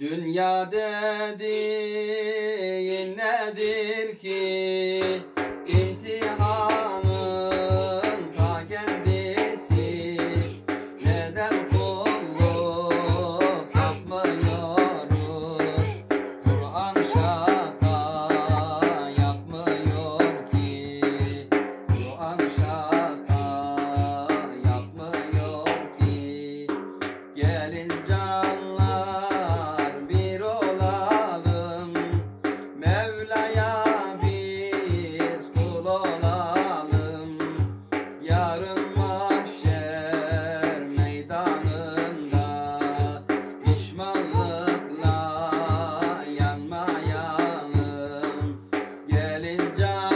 Dünya dediğin nedir ki? İmtihanın ta kendisi Neden kulluk yapmıyoruz? Kur'an şaka yapmıyor ki Kur'an şaka yapmıyor ki Gelince yarın mahşer meydanında Pişmanlıkla yanmayalım Gelin can